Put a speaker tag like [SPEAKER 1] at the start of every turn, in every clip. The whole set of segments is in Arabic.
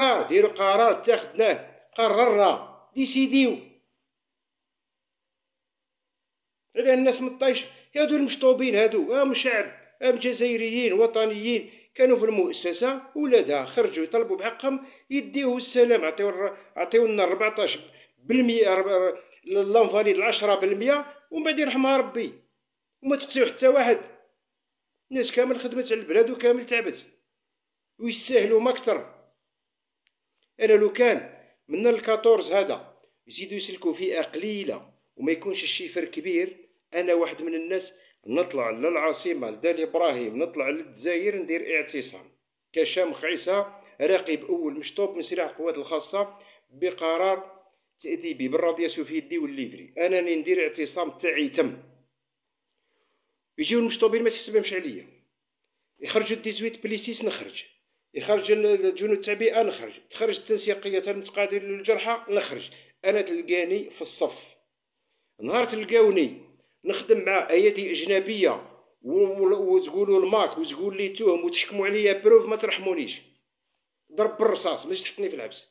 [SPEAKER 1] ديروا قرار اتخذناه قررنا ديسيديو على الناس مطيش. هادو المشطوبين هادو هم شعب هم جزائريين وطنيين. كانوا في المؤسسة ولادها خرجوا يطلبوا بحقهم يديوه السلام عطيو عطيو لنا 14 بالمية لانفاليد 10 بالمية ومن بعد يرحمها ربي. وما تقسيو حتى واحد. الناس كامل خدمت على البلاد وكامل تعبت. ويستاهلوا ما أكثر. أنا لو كان من ال quatorze هذا يزيدوا يسلكوا فئة قليلة وما يكونش ال chiffre كبير أنا واحد من الناس نطلع للعاصمة لدالي إبراهيم نطلع للجزائر ندير اعتصام. كشامخ عيسى رقيب أول مشطوب من سلاح القوات الخاصة بقرار تأديبي بال radiation في يدي وال livret. أنا ندير اعتصام تاعي تم. يجيو المشطوبين ما تحسبهمش عليا. يخرجوا ال dix-huit plus six نخرج. يخرج الجنود التعبئة نخرج. تخرج التنسيقية المتقاعدين للجرحى نخرج. أنا تلقاني في الصف. نهار تلقاوني نخدم مع أيادي أجنبية وتقولوا الماك وتقول لي تهم وتحكموا عليا preuve ما ترحمونيش. ضرب بالرصاص ماش تحطني في الحبس.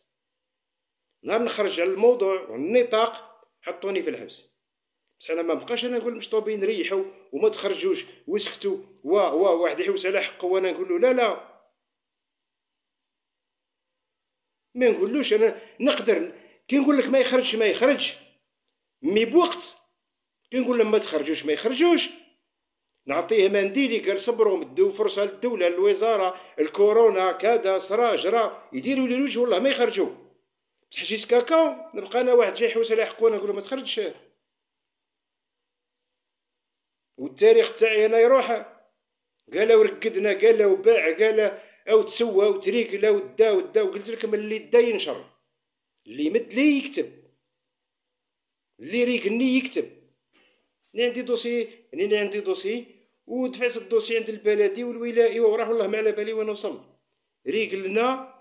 [SPEAKER 1] نهار نخرج على الموضوع والنطاق حطوني في الحبس. بصح أنا ما بقاش أنا نقول مشطوبين ريحوا وما تخرجوش وسكتوا وا وا واحد يحوس على حقه وأنا نقول له لا لا. ما نقولوش أنا نقدر. كي نقول لك ما يخرجش ما يخرج مي بوقت. كي نقول لهم ما تخرجوش ما يخرجوش. نعطيه منديلي قال صبروا مدوا فرصة للدولة الوزاره الكورونا كذا صرا جرا. يديروا لي الوجه والله ما يخرجوا. بصح جيت كاكاو نبقى أنا واحد جاي يحوس على حقه وأنا نقول ما تخرجش. والتاريخ تاعي أنا يروح. قال ورقدنا قال باع قال أو تسوى وتريق لا ودا ودا وقلت لكم اللي دا ينشر. اللي مد لي يكتب. اللي ريقني يكتب. أنا عندي دوسي أنا عندي دوسي ودفعت الدوسي عند البلدي والولائي وراح والله ما على بالي وين وصل. ريق لنا.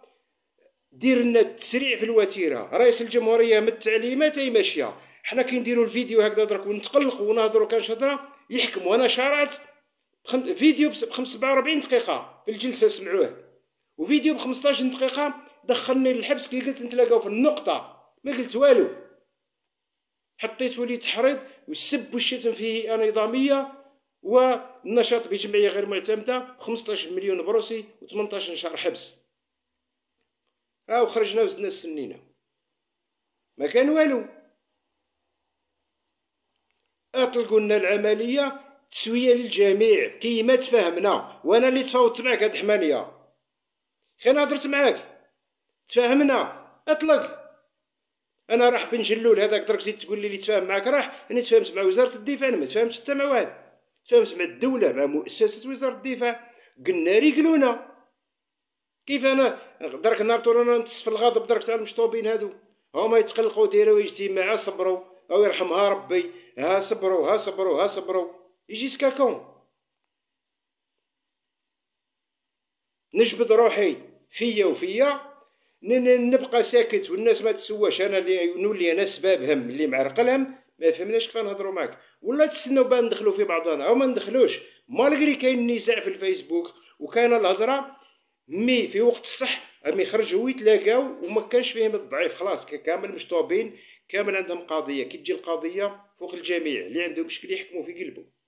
[SPEAKER 1] دير لنا التسريع في الوتيرة. رئيس الجمهورية من التعليمات اي ماشيه حنا كي نديرو الفيديو هكذا درك ونتقلقوا ونهضروا كنشهضره يحكم وأنا شارعت فيديو ب 47 دقيقة في الجلسة سمعوه. وفيديو ب 15 دقيقة دخلني للحبس كي قلت نتلاقاو في النقطة. ما قلت والو. حطيت ولي تحريض والسب والشتم فيه نظامية والنشاط بجمعية غير معتمدة 15 مليون بروسي و18 شهر حبس. ها وخرجنا وزدنا السنينة. ما كان والو. أطلقوا لنا العملية تسوية للجميع. كيما تفاهمنا وأنا اللي تفاوضت معاك هاد حمانيه أنا هضرت معاك. تفاهمنا أطلق. أنا راح بن جلول هذاك درك زيد تقول لي اللي تفاهم معاك راح. أنا تفاهمت مع وزارة الدفاع. أنا ما تفاهمتش حتى مع واحد. تفاهمت مع الدولة مع مؤسسة وزارة الدفاع. قلنا ريقلونا كيف أنا؟ درك النهار طول أنا نتصف الغضب درك تاع المشطوبين هادو. هما يتقلقوا ديروا اجتماع صبروا. أو يرحمها ربي. ها صبروا ها صبروا ها صبروا. يجي سكاكون نجبد روحي فيا وفيا نبقى ساكت والناس ما تسواش. أنا اللي نولي أنا سبابهم اللي معرقلهم ما فهمناش كيف نهضروا معاك. ولا تستناو بان ندخلوا في بعضنا. أو ما ندخلوش. malgré كاين نزاع في الفيسبوك وكان الهضرة mais في وقت الصح mais خرجوا ويتلاقاو وما كانش فيهم الضعيف. خلاص كامل مشطوبين كامل عندهم قضية. كي تجي القضية فوق الجميع اللي عنده مشكل يحكموا في قلبه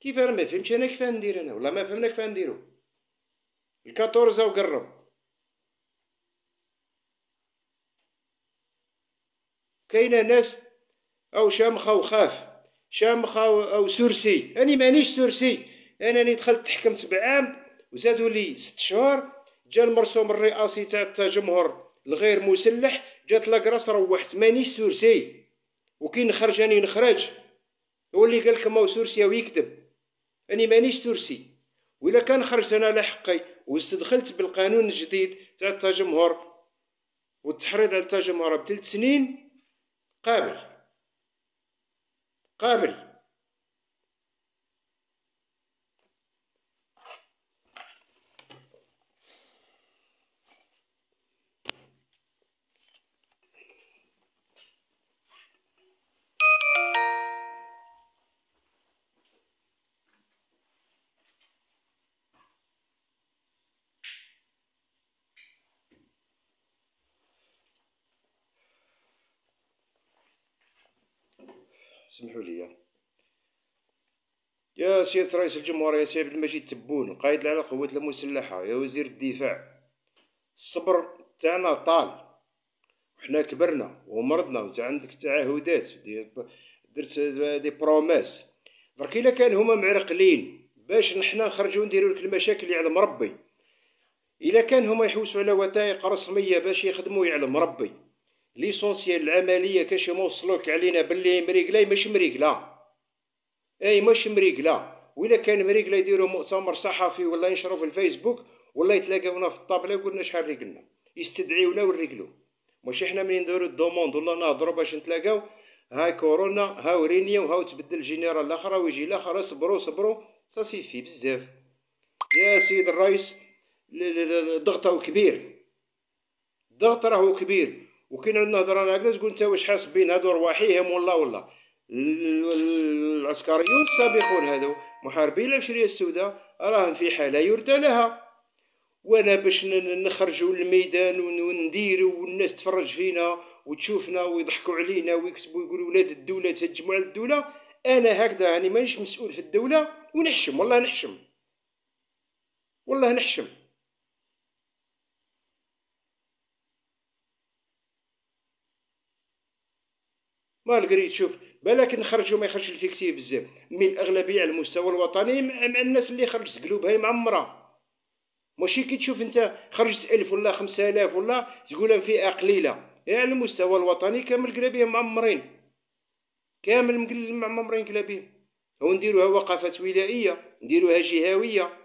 [SPEAKER 1] كيف أنا ما فهمتش؟ أنا كيف ندير أنا؟ والله ما فهمنا كيف نديرو ال quatorze وقرب كاينة ناس أو شامخة وخاف شامخة أو sursis. أني مانيش sursis. أنا ني دخلت تحكمت بعام وزادوا لي ست شهور. جا المرسوم الرئاسي تاع التجمهر الغير مسلح جات la grâce روحت. مانيش sursis. وكي نخرج أني نخرج. هو اللي قال لكم sursis ويكذب. أني مانيش sursis. وإلا كان خرجت أنا على حقي واستدخلت بالقانون الجديد تاع التجمهر والتحريض على التجمهر بثلاث سنين قابل. قابل. سمحوا لي. يا سيادة رئيس الجمهورية سي عبد المجيد تبون قائد على القوات المسلحة يا وزير الدفاع. الصبر تاعنا طال. وحنا كبرنا ومرضنا وانت عندك تعهدات درت des promesses. درك إلا كان هما معرقلين باش نحنا نخرجو نديرو لك المشاكل يعلم ربي. إلا كان هما يحوسوا على وثائق رسمية باش يخدموا يعلم ربي. l'essentiel العملية كاش يوصلوك علينا باللي مريقلا ماشي مريقلا اي ماشي مريقلا وإلا كان مريقلا يديروا مؤتمر صحفي ولا ينشروا في الفيسبوك ولا يتلاقاونا في الطابله يقولنا شحال ريقلنا يستدعيونا ونريقلو ماشي حنا منين نديرو ال demande ولا نهضرو باش نتلاقاو هاي كورونا هاو réunion هاو تبدل الجنرال الآخر ويجي الآخر صبروا صبروا ça suffit بزاف يا سيد الرئيس الضغط كبير الضغط راهو كبير وكاين عندنا هضرة هكذا تقول أنت واش حاس بين هادو رواحيهم ولا ولا. العسكريون السابقون هذو محاربين العشريه السوداء راهم في حالة يرثى لها. وأنا باش نخرجوا للميدان ونديروا والناس تفرج فينا وتشوفنا ويضحكوا علينا ويكتبوا يقولوا ولاد الدولة تهجموا على الدولة. أنا هكذا يعني مانيش مسؤول في الدولة ونحشم والله نحشم. والله نحشم. ما القريت شوف. بالك ما يخرجش الفيكتيف بزاف. من الأغلبية على المستوى الوطني مع, الناس اللي خرجت قلوبها معمرة. ماشي كي تشوف انت خرجت ألف ولا خمسة آلاف ولا تقول فئة قليلة. يعني على المستوى الوطني كامل قلابيه معمرين. كامل معمرين قلابيه هو نديروها وقفات ولائية نديروها جهوية.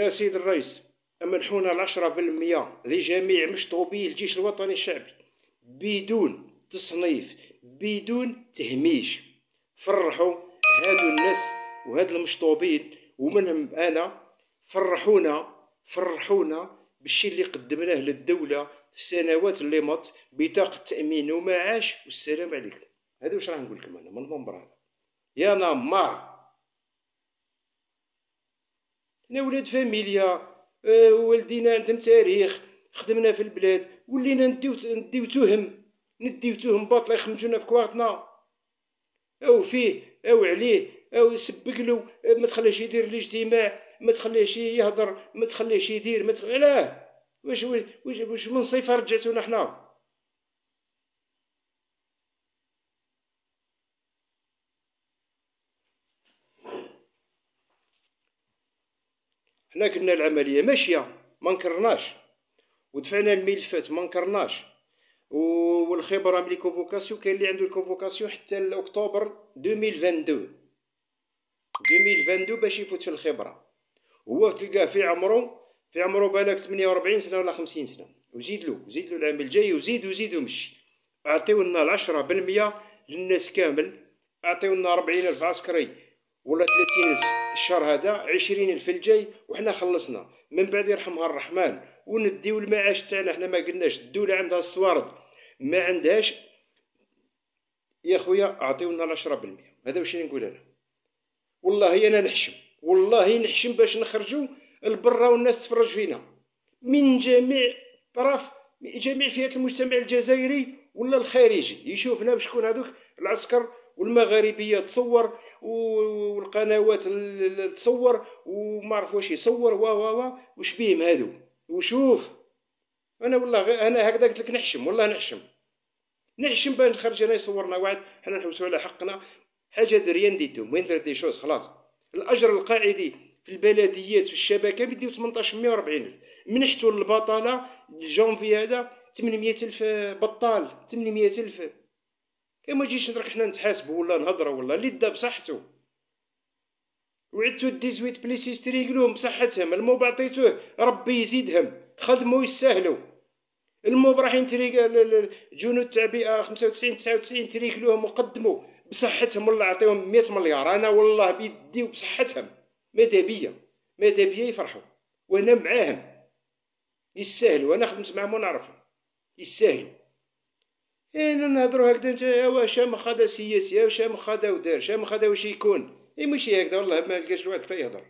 [SPEAKER 1] يا سيد الرئيس منحونا العشرة بالمية لجميع مشطوبي الجيش الوطني الشعبي بدون تصنيف بدون تهميش. فرحوا هادو الناس وهاد المشطوبين ومنهم أنا. فرحونا فرحونا بالشي اللي قدمناه للدولة في السنوات اللي مضت بطاقة تأمين ومعاش والسلام عليكم. هذا واش راه نقول لكم أنا؟ من المنبر هذا. يا نمار! حنا ولاد فاميليا أه والدينا عندهم تاريخ خدمنا في البلاد ولينا نديو نديو تهم نديو تهم باطله يخمجونا في كواطنا أو فيه أو عليه أو يسبق ما تخليش يدير الاجتماع ما تخليش يهضر ما تخليش يدير ما تخليه واش واش واش من صيفه رجعتونا حنا؟ حنا كنا العملية ماشية ما نكرناش. ودفعنا الملفات ما نكرناش. والخبرة م les convocations كاين اللي عنده ال convocation حتى لاكتوبر 2022 2022 باش يفوت في الخبرة. هو تلقاه في عمرو في عمرو بالك 48 سنة ولا 50 سنة. وزيد له زيد له العام الجاي وزيد وزيد ومشي. أعطيونا العشرة بالمية للناس كامل. أعطيونا ربعين ألف عسكري. ولا ثلاثين الف الشهر هذا عشرين الف الجاي وحنا خلصنا. من بعد يرحمها الرحمن. ونديو المعاش تاعنا حنا ما قلناش. الدولة عندها الصوارد ما عندهاش يا خويا أعطيونا العشرة بالمية هذا واش نقول أنا؟ والله أنا نحشم. والله نحشم باش نخرجوا البرا والناس تفرج فينا. من جميع طرف جميع فئات المجتمع الجزائري ولا الخارجي. يشوفنا بشكون هذوك؟ العسكر والمغاربية تصور والقنوات تصور وما عرف واش يصور و و و وش بيهم هادو. وشوف أنا والله أنا هكذا قلت لك نحشم والله نحشم. نحشم بأن نخرج أنا يصورنا واحد حنا نحوسوا على حقنا. حاجة دريان ديتهم وين درت دي شوز؟ خلاص. الأجر القاعدي في البلديات في الشبكة بديو 18 140 ألف. للبطاله جونفي هذا 800 ألف بطال 800 ألف كي ما جيش ندرك حنا نتحاسبوا ولا نهضروا ولا اللي دا بصحته. وعدتو ديزويت بليسيس تريقلوهم بصحتهم الموب عطيتوه ربي يزيدهم خدموا يسهلوا الموب رايحين تريق جنود التعبئه 95 99 تريقلوهم وقدموا بصحتهم والله عطيهم 100 مليار. أنا والله بيدي بصحتهم ماذا بيا؟ ماذا بيا يفرحوا؟ وأنا معاهم. يستاهلوا. أنا خدمت معاهم ونعرفهم. يستاهلوا. أنا نهضروا هكذا واش ما خدا سياسي واش ما خدا ودار واش ما خدا واش يكون. إي ماشي هكذا والله ما لقاش الواحد كيف يهضر.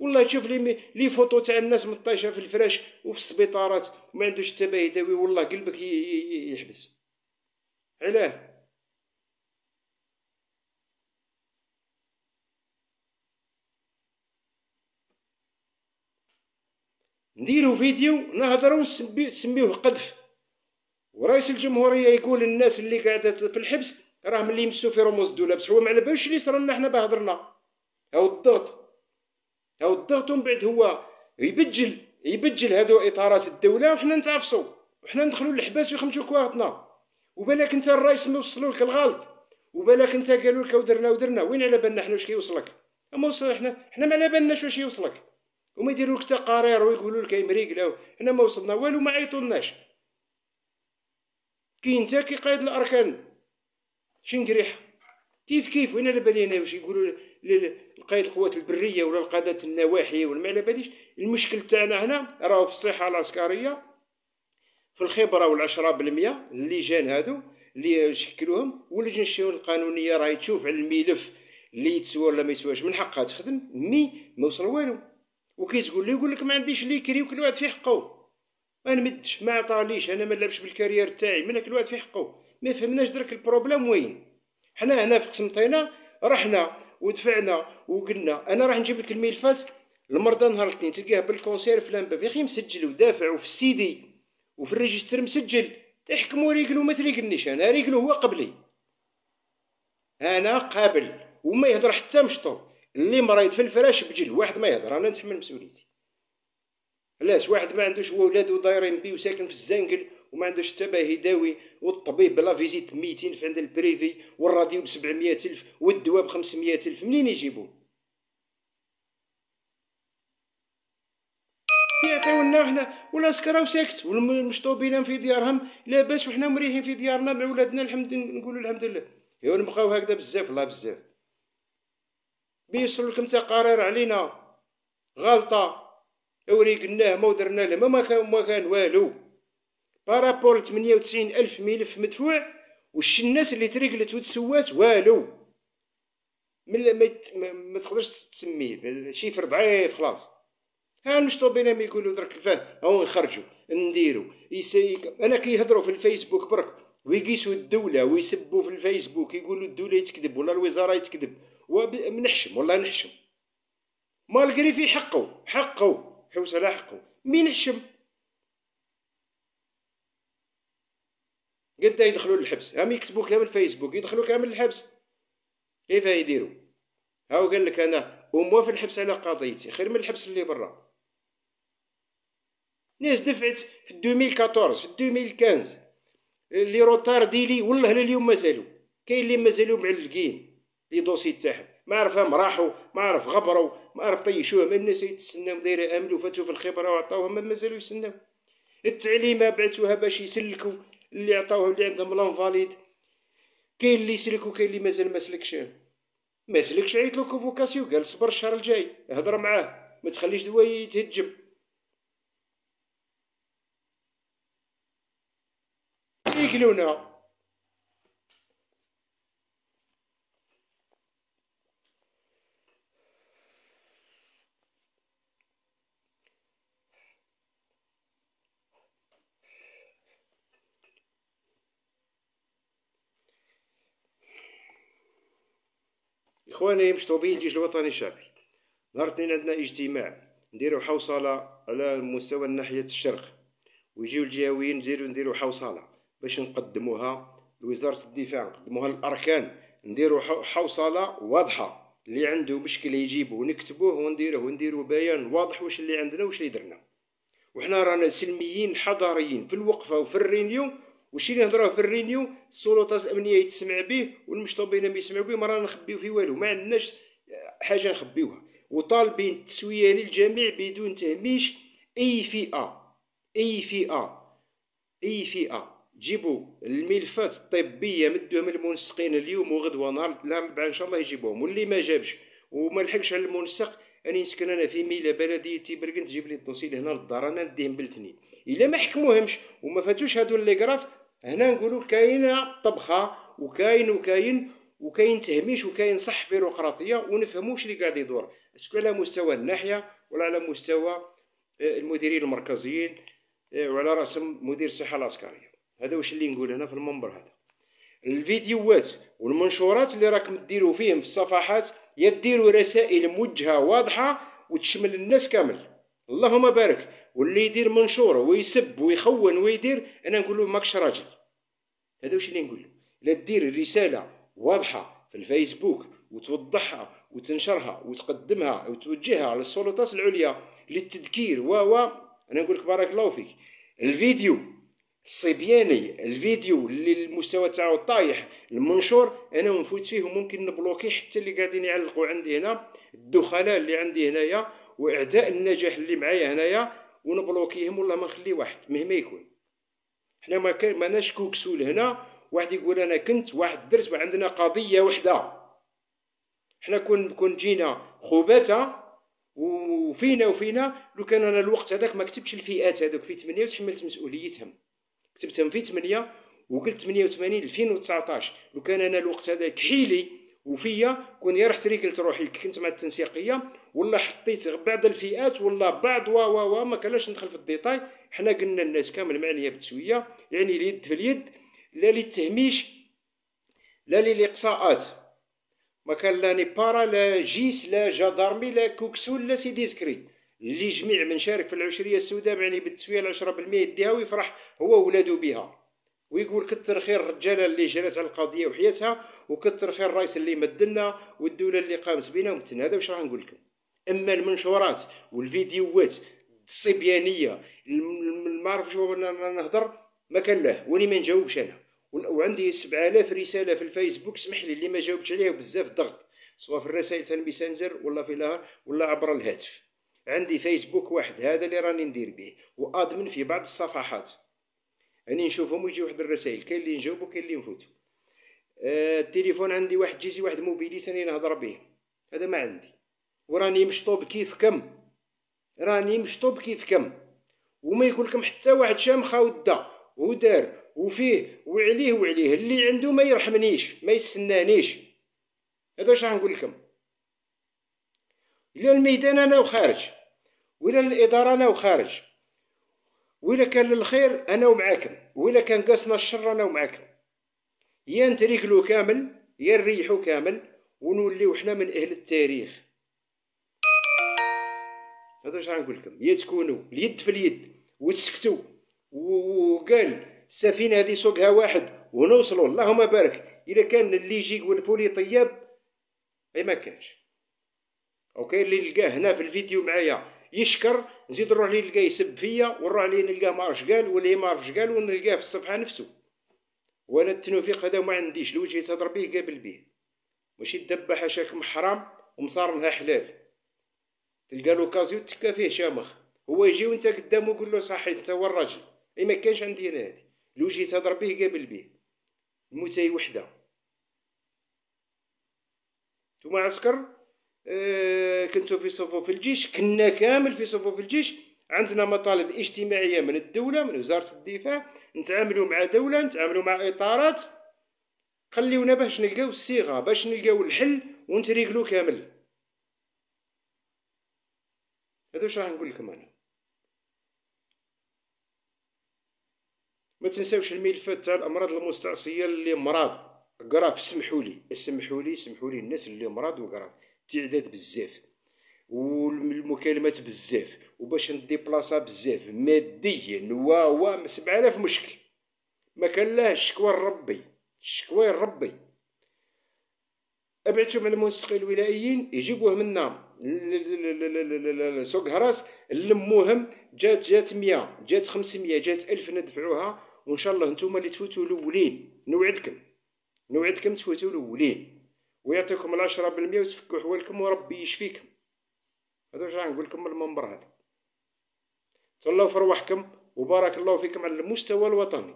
[SPEAKER 1] والله تشوف لي لي فوتو تاع الناس مطيشة في الفراش وفي السبيطارات وما عندوش حتى يداوي والله قلبك يحبس. علاه نديرو فيديو نهضرو نسميوه قذف. ورئيس الجمهورية يقول للناس اللي قاعدة في الحبس راه ملي يمسو في رموز الدولة بصح هو ما على بالوش اللي صرا لنا حنا بهضرنا هاو الضغط. هاو الضغط ومن بعد هو يبجل يبجل هادو إطارات الدولة وحنا نتعفصو. وحنا ندخلو للحباس ويخمشو كواغطنا. وبالك انت الرئيس ما وصلولك الغلط. وبالك انت قالوا لك ودرنا ودرنا وين على بالنا حنا واش كيوصلك؟ أما وصل حنا حنا ما على بالناش واش يوصلك وما يديروا لك تقارير ويقولوا لك حنا ما وصلنا والو ما عيطولناش. كي انت كي قايد الأركان. شنقريح كيف كيف؟ وين على بالي واش يقولوا لقايد القوات البرية ولا القادات النواحي ولا ما على باليش؟ المشكل تاعنا هنا راهو في الصحة العسكرية في الخبرة والعشرة بالمية اللجان هادو اللي يشكلوهم واللجنه الشؤون القانونية راهي تشوف على الملف اللي يتسوى ولا ما يتسواش من حقها تخدم mais ما وصل والو. وكيتقول لي يقول لك ما عنديش l'écrit وكل واحد في حقه. أنا مدش ما عطاليش أنا ما لعبش بال carrière تاعي. من كل واحد في حقه ما فهمناش درك ال problème وين. حنا هنا في قسمطينه رحنا ودفعنا وقلنا أنا راح نجيب لك الملفات المرضى نهار الاثنين تلقاه بال cancer في لامبا في مسجل ودافع وفي السيدي وفي ال registre مسجل. يحكموا ريقلو ما تريقلنيش أنا ريقلو هو قبلي. أنا قابل. وما يهضر حتى مشطوب اللي مريض في الفراش بجل واحد ما يهضر. أنا نتحمل مسؤوليتي علاش؟ واحد ما عندوش ولادو دايرين بيه وساكن في الزنقة وما عندوش حتى باه يداوي والطبيب ب la visite ب 200 الف عند ال privé والراديو ب 700 ألف والدواء ب 500 ألف منين يجيبو؟ يعطيونا حنا ولا سكراو ساكت والمشطوبين في ديارهم لاباس وحنا مريحين في ديارنا مع ولادنا الحمد نقولوا الحمد لله. ايوا نبقاو هكذا بزاف الله بزاف. بيوصل لكم تقارير علينا. غلطة. اوري قلناه ما ودرنا له ما كان ما كان والو. بارابور 98 ألف ملف مدفوع وش الناس اللي تريقلت وتسوات والو. من ما, ما تقدرش تسميه شيفر ضعيف خلاص. ها المشطوبين ما يقولوا درك فاه هو نخرجوا نديروا. أنا كيهضروا في الفيسبوك برك ويقيسوا الدولة ويسبوا في الفيسبوك يقولوا الدولة يتكذب ولا الوزارة يتكذب. ونحشم والله نحشم. مالقري في حقه حقه حوس على حقه مين نحشم قد يدخلوا للحبس هم يكتبوا كلام الفيسبوك يدخلوا كامل الحبس. كيف يديروا؟ هاو قال لك أنا وموا في الحبس على قضيتي خير من الحبس اللي برا. ناس دفعت في 2014 في 2015 les retards délai والله لليوم مازالوا كاين اللي مازالوا معلقين les dossiers تاعهم. ما عرفهم راحوا ما عرف غبروا ما عرف طيشوه ما الناس يتسناو دايرة امل فاتوا في الخبره وعطاوهم مازالوا يسناو التعليمه بعثوها باش يسلكوا اللي عطاوهم اللي عندهم l'invalide كاين اللي يسلك وكاين اللي مازال ما سلكش. ما سلكش عيط له convocation قال صبر الشهر الجاي. هضر معاه ما تخليش دوا يتهجم. يقلونا. إخواني مشطوبين الجيش الوطني الشعبي نهار الاثنين عندنا اجتماع نديرو حوصلة على مستوى ناحية الشرق. ويجيو الجهويين نديرو نديرو حوصلة باش نقدموها لوزارة الدفاع نقدموها للأركان نديرو حوصلة واضحة. اللي عنده مشكل يجيبه ونكتبوه ونديروه ونديرو بيان واضح واش اللي عندنا واش اللي درنا. وحنا رانا سلميين حضاريين في الوقفة وفي ال réunion وشي اللي نهضروه في ال réunion السلطات الأمنية يتسمع به والمشطوبين ما يسمعوا به ما رانا نخبيو في والو. ما عندناش حاجة نخبيوها. وطالبين التسويه للجميع بدون تهميش اي فئه اي فئه اي فئه جيبوا الملفات الطبية مدوهم المنسقين اليوم وغدوة نهار الأربعاء إن شاء الله يجيبوهم. واللي ما جابش وما لحقش على المنسق أني نسكن أنا في ميلا بلدية تيبرقن تجيب لي الدوسي هنا للدار أنا نديهم بلتني. إلا ما حكموهمش وما فاتوش هادو اللي هنا نقولوا كاينة طبخة وكاين وكاين وكاين تهميش وكاين صح بيروقراطية ونفهموا واش اللي قاعد يدور. اسكو على مستوى الناحية ولا على مستوى آه، المديرين المركزيين آه، وعلى رأسهم مدير الصحة العسكرية. هذا واش اللي نقول هنا في المنبر هذا. الفيديوهات والمنشورات اللي راكم ديروا فيهم في الصفحات يديروا رسائل موجهة واضحة وتشمل الناس كامل. اللهم بارك. واللي يدير منشوره ويسب ويخون ويدير أنا نقول له ماكش راجل. هذا واش اللي نقول له؟ لا دير رساله واضحة في الفيسبوك وتوضحها وتنشرها وتقدمها وتوجهها على السلطات العليا للتذكير. و و أنا نقول لك بارك الله فيك. الفيديو الصبياني الفيديو اللي المستوى تاعو طايح المنشور أنا نفوت فيه وممكن نبلوكي حتى اللي قاعدين يعلقوا عندي هنا الدخلاء اللي عندي هنايا وإعداء النجاح اللي معايا هنايا. ونبلوكيهم والله ما نخلي واحد مهما يكون. حنا ما كان ما نشكوك سول هنا واحد يقول أنا كنت واحد درت عندنا قضية وحدة. حنا كون كون جينا خباته وفينا وفينا لو كان أنا الوقت هذاك ما كتبتش الفئات هذوك في 8 وتحملت مسؤوليتهم. كتبتهم في 8 وقلت 88 2019 لو كان أنا الوقت هذاك حيلي وفيا كون يا رحت ريكلت روحي كنت مع التنسيقية ولا حطيت بعض الفئات ولا بعض و و و ما كانش ندخل في الديتاي. حنا قلنا الناس كامل معنيه بالتسويه يعني اليد في اليد لا للتهميش لا للإقصاءات. ما كان لا les paras لا GIS لا جدارمي لا كوكسول لا سيدي زكري اللي جميع من شارك في العشرية السوداء معني بالتسوية العشرة بالمية يديها ويفرح هو ولادو بها. ويقول كتر خير الرجالة اللي جرات على القضية وحياتها وكتر خير الرئيس اللي مدلنا والدولة اللي قامت بينا ومتنا. هذا واش راح نقول لكم؟ أما المنشورات والفيديوهات الصبيانية ما عرفش نهضر ما كان له وني ما نجاوبش أنا. وعندي 7000 رسالة في الفيسبوك اسمح لي اللي ما جاوبتش عليها بزاف ضغط سواء في الرسائل تاع الميسنجر ولا في لها ولا عبر الهاتف. عندي فيسبوك واحد هذا اللي راني ندير به وأدمن في بعض الصفحات. راني نشوفهم ويجي واحد الرسائل كاين اللي نجاوبو كاين اللي نفوتو آه التليفون عندي واحد جيزي واحد موبيليس ثاني نهضر به. هذا ما عندي. وراني مشطوب كيف كم. راني مشطوب كيف كم. وما يكون لكم حتى واحد شام خاوده ودار وفيه وعليه وعليه. اللي عنده ما يرحمنيش ما يستنانيش. هذا واش نقول لكم؟ إلى الميدان أنا وخارج. ولا الإدارة أنا وخارج. وإلا كان للخير أنا ومعاكم وإلا كان قاسنا الشر أنا ومعاكم. يا نتريكلو كامل يا نريحو كامل ونوليو حنا من أهل التاريخ. هذا واش غنقول لكم؟ يا تكونوا اليد في اليد وتسكتوا وقال السفينة هذه سوقها واحد ونوصلوا اللهم بارك. إذا كان اللي يجي يقول فولي طياب أي ما كانش. وكاين اللي لقاه هنا في الفيديو معايا. يشكر نزيد نروح ليه نلقاه يسب فيا ونروح ليه نلقاه ما عرفش قال ولا ما عرفش قال ونلقاه في الصفحة نفسه. وأنا التنوفيق هذا ما عنديش الوجه تهضر به قابل به. ماشي تدبح حاشاكم حرام ومصارنها حلال. تلقى لوكازيو تكا فيه شامخ. هو يجي وانت قدامه يقول له صحي انت هو الراجل اي ما كانش عندي أنا هذه. الوجه تهضر به قابل به. الموتاي وحدة. ثم عسكر كنتو في صفوف الجيش كنا كامل في صفوف الجيش. عندنا مطالب اجتماعية من الدولة من وزارة الدفاع. نتعاملوا مع دولة نتعاملوا مع إطارات. خليونا باش نلقاو الصيغة باش نلقاو الحل ونتريقلو كامل. هذا واش راح نقول لكم أنا؟ ما تنساوش الملفات تاع الأمراض المستعصية اللي مرض. قراف سمحوا لي. سمحوا لي سمحوا لي الناس اللي مرض وقراف. تعداد بزاف والمكالمات بزاف وباش نديبلاصا بزاف. ماديا و و سبعة آلاف مشكل. ما كان له شكوى لربي شكوى لربي. ابعتهم على المنسقين الولائيين يجيبوه منا سوق هراس نلموهم جات جات مية جات خمسمية جات ألف ندفعوها. وإن شاء الله نتوما اللي تفوتوا الأولين نوعدكم. نوعدكم تفوتوا الأولين. ويعطيكم العشرة بالمية وتفكوا حوالكم وربي يشفيكم. هذا واش نقول لكم من المنبر هذا. تهلاو في رواحكم وبارك الله فيكم على المستوى الوطني.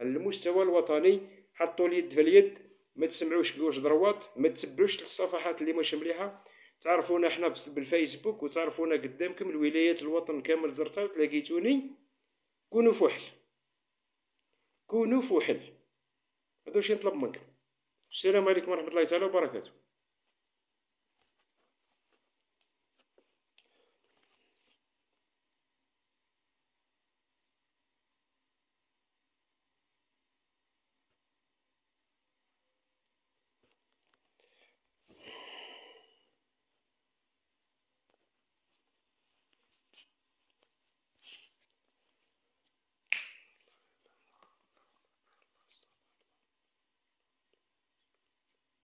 [SPEAKER 1] على المستوى الوطني حطوا اليد في اليد ما تسمعوش قوش ضروات ما تتبعوش الصفحات اللي مش مليحة. تعرفونا حنا بالفيسبوك وتعرفونا قدامكم الولايات الوطن كامل زرتها وتلاقيتوني كونوا فحل. كونوا فحل. هذا واش نطلب منكم. السلام عليكم ورحمة الله تعالى وبركاته.